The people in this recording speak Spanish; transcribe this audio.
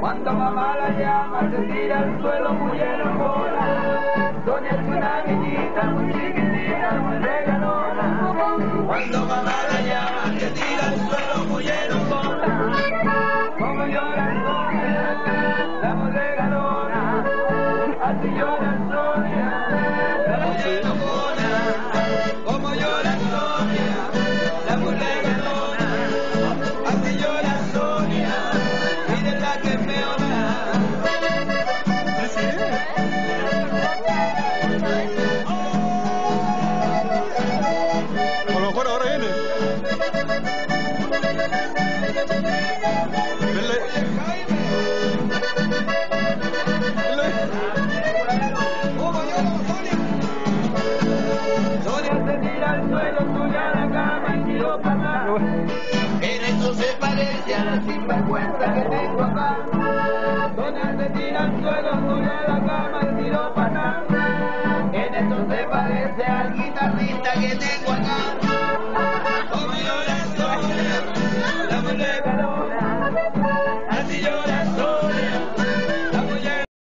Cuando mamá la llama, se tira al suelo muy enojona. Doña es una niñita muy chiquitita, muy lloran, lloran. hacia la sinvergüenza que tengo acá. Donde se tira al suelo, sobre la cama, el tiro para En esto se parece al guitarrista que tengo acá.